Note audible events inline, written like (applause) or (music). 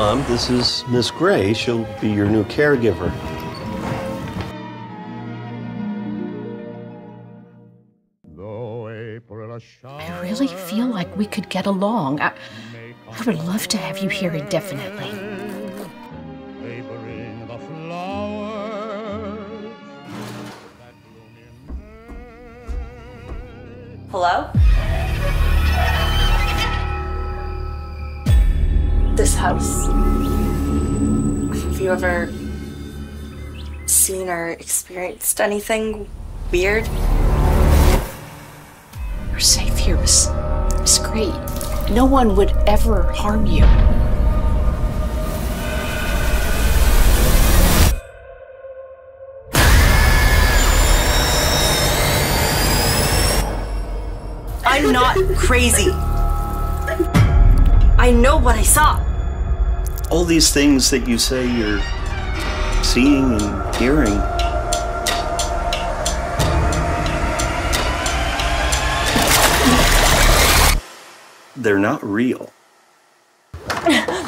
Mom, this is Miss Gray. She'll be your new caregiver. I really feel like we could get along. I, I would love to have you here indefinitely. Hello? This house. Have you ever seen or experienced anything weird? You're safe here, Miss, Gray. No one would ever harm you. I'm not crazy. I know what I saw all these things that you say you're seeing and hearing. They're not real. (laughs)